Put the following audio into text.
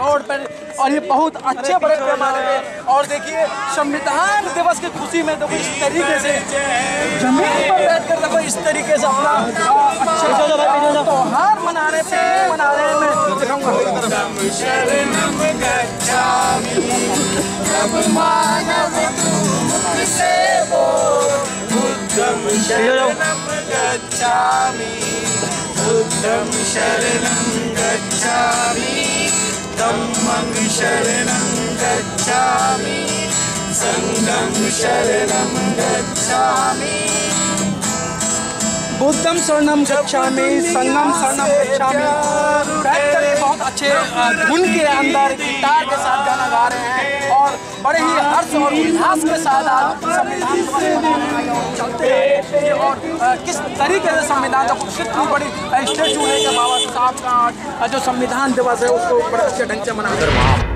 Road पर और ये बहुत अच्छे बड़े पैमाने पे और देखिए संविधान दिवस की खुशी में देखो इस तरीके से ज़मीन पर बैठ कर देखो इस तरीके से अपना अच्छे त्योहार मना रहे हैं मना रहे मैं दिखाऊँगा। गच्छामि तव मानव धम्मं शरणं गच्छामि। सङ्गं शरणं गच्छामि। बुद्धम शरणम गच्छामि संगम शरणम गच्छामि। बैठ कर बहुत अच्छे धुन के अंदर गिटार के साथ गाना गा रहे हैं और बड़े ही हर्ष और उल्लास के साथ आज संविधान चलते हैं। और किस तरीके से संविधान का कितनी बड़ी स्टेचू है कि बाबा साहब का आज, जो संविधान दिवस है उसको बड़े अच्छे ढंग से मनाया